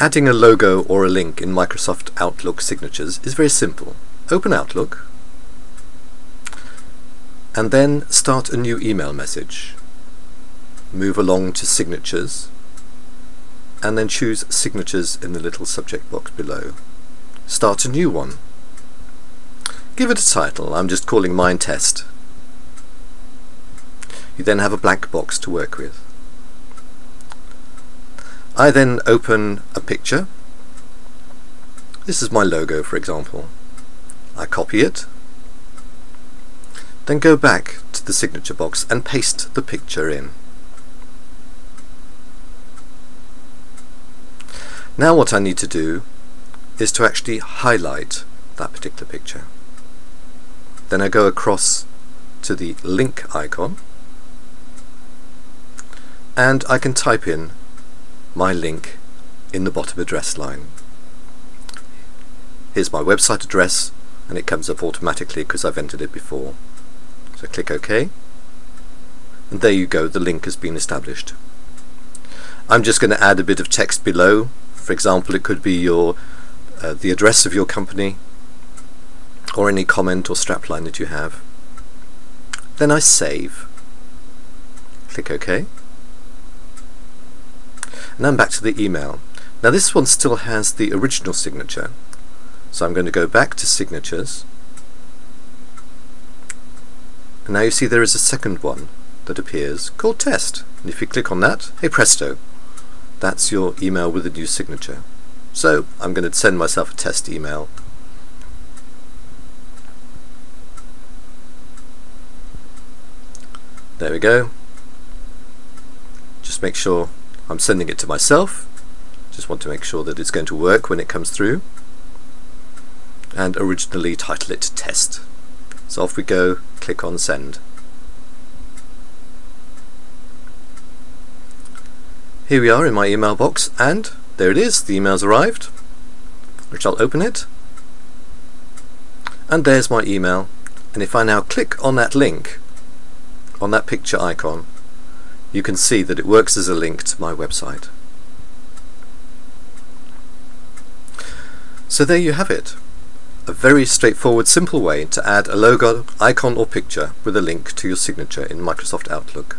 Adding a logo or a link in Microsoft Outlook signatures is very simple. Open Outlook and then start a new email message. Move along to signatures and then choose signatures in the little subject box below. Start a new one. Give it a title, I'm just calling mine test. You then have a blank box to work with. I then open a picture. This is my logo for example. I copy it, then go back to the signature box and paste the picture in. Now what I need to do is to actually highlight that particular picture. Then I go across to the link icon and I can type in my link in the bottom address line. Here's my website address and it comes up automatically because I've entered it before. So click OK and there you go, the link has been established. I'm just going to add a bit of text below. For example, it could be your uh, the address of your company or any comment or strapline that you have. Then I save. Click OK and then back to the email. Now this one still has the original signature, so I'm going to go back to signatures, and now you see there is a second one that appears called test, and if you click on that, hey presto, that's your email with a new signature. So I'm going to send myself a test email. There we go. Just make sure I'm sending it to myself. Just want to make sure that it's going to work when it comes through. And originally title it test. So off we go. Click on send. Here we are in my email box and there it is. The email's arrived. Which I'll open it. And there's my email. And if I now click on that link on that picture icon you can see that it works as a link to my website. So there you have it. A very straightforward, simple way to add a logo, icon or picture with a link to your signature in Microsoft Outlook.